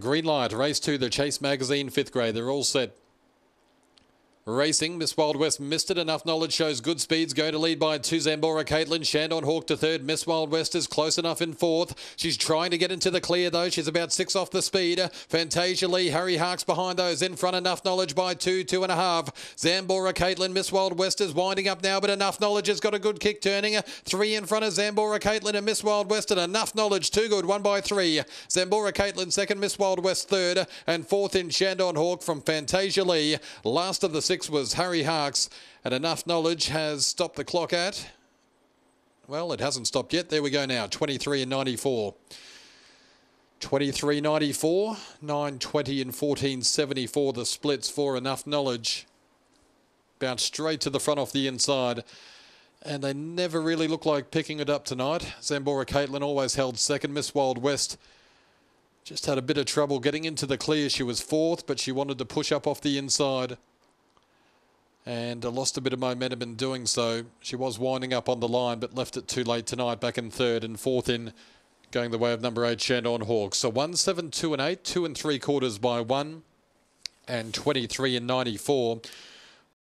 Green light, race two, the Chase Magazine, fifth grade. They're all set. Racing, Miss Wild West missed it. Enough knowledge shows good speeds. Go to lead by two. Zambora Caitlin. Shandon Hawk to third. Miss Wild West is close enough in fourth. She's trying to get into the clear though. She's about six off the speed. Fantasia Lee, Harry Harks behind those. In front, enough knowledge by two, two and a half. Zambora Caitlin. Miss Wild West is winding up now, but enough knowledge has got a good kick turning. Three in front of Zambora Caitlin and Miss Wild West. And enough knowledge, too good. One by three. Zambora Caitlin second. Miss Wild West third. And fourth in Shandon Hawk from Fantasia Lee. Last of the six was Harry Harks and enough knowledge has stopped the clock at. Well, it hasn't stopped yet. There we go now. 23 and 94. 23.94, 9.20 and 14.74 the splits for enough knowledge. Bounced straight to the front off the inside. And they never really look like picking it up tonight. Zambora Caitlin always held second. Miss Wild West just had a bit of trouble getting into the clear. She was fourth, but she wanted to push up off the inside and uh, lost a bit of momentum in doing so. She was winding up on the line, but left it too late tonight, back in third and fourth in going the way of number eight, Shandon Hawk. So one, seven, two and eight, two and three quarters by one, and 23 and 94.